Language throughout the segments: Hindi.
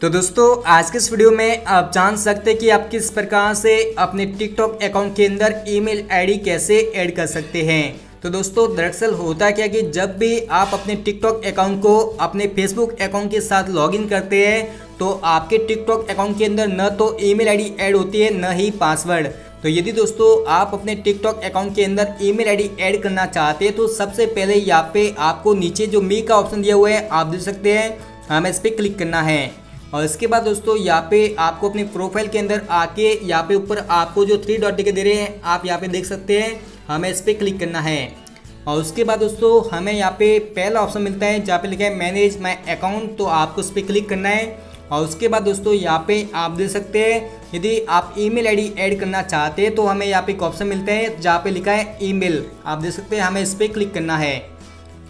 तो दोस्तों, आज के इस वीडियो में आप जान सकते हैं कि आप किस प्रकार से अपने टिकटॉक अकाउंट के अंदर ईमेल आईडी कैसे ऐड कर सकते हैं। तो दोस्तों, दरअसल होता क्या कि जब भी आप अपने टिकटॉक अकाउंट को अपने फेसबुक अकाउंट के साथ लॉगिन करते हैं तो आपके टिकटॉक अकाउंट के अंदर न तो ईमेल आईडी ऐड होती है, न ही पासवर्ड। तो यदि दोस्तों, आप अपने टिकटॉक अकाउंट के अंदर ईमेल आईडी ऐड करना चाहते हैं तो सबसे पहले यहाँ पे आपको नीचे जो मी का ऑप्शन दिया हुआ है, आप देख सकते हैं। हमें इस पर क्लिक करना है। और इसके बाद दोस्तों, यहाँ पे आपको अपने प्रोफ़ाइल के अंदर आके यहाँ पे ऊपर आपको जो थ्री डॉट दिखे दे रहे हैं, आप यहाँ पे देख सकते हैं, हमें इस पर क्लिक करना है। और उसके बाद दोस्तों, हमें यहाँ पे पहला ऑप्शन मिलता है, जहाँ पे लिखा है मैनेज माई अकाउंट तो आपको उस पर क्लिक करना है। और उसके बाद दोस्तों, यहाँ पे आप देख सकते हैं, यदि आप ईमेल आईडी ऐड करना चाहते हैं तो हमें यहाँ पे एक ऑप्शन मिलता है, जहाँ पे लिखा है ईमेल आप देख सकते हैं, हमें इस पर क्लिक करना है।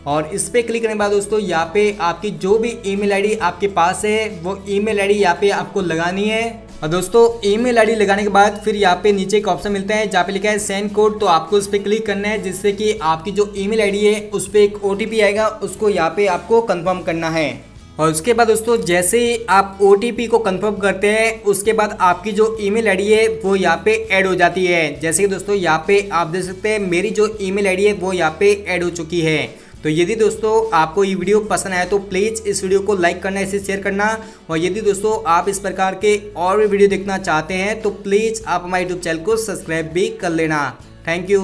और इस पर क्लिक करने के बाद दोस्तों, यहाँ पे आपकी जो भी ईमेल आईडी आपके पास है, वो ईमेल आईडी यहाँ पे आपको लगानी है। और दोस्तों ईमेल आईडी लगाने के बाद फिर यहाँ पे नीचे एक ऑप्शन मिलता है, जहाँ पे लिखा है सेंड कोड तो आपको उस पर क्लिक करना है, जिससे कि आपकी जो ईमेल आईडी है, उस पर एक ओटीपी आएगा, उसको यहाँ पे आपको कंफर्म करना है। और उसके बाद दोस्तों, जैसे ही आप ओटीपी को कंफर्म करते हैं, उसके बाद आपकी जो ईमेल आईडी है, वो यहाँ पे ऐड हो जाती है। जैसे कि दोस्तों, यहाँ पे आप देख सकते हैं, मेरी जो ईमेल आईडी है, वो यहाँ पे ऐड हो चुकी है। तो यदि दोस्तों आपको ये वीडियो पसंद आए तो प्लीज़ इस वीडियो को लाइक करना, इसे शेयर करना। और यदि दोस्तों आप इस प्रकार के और भी वीडियो देखना चाहते हैं तो प्लीज़ आप हमारे यूट्यूब चैनल को सब्सक्राइब भी कर लेना। Thank you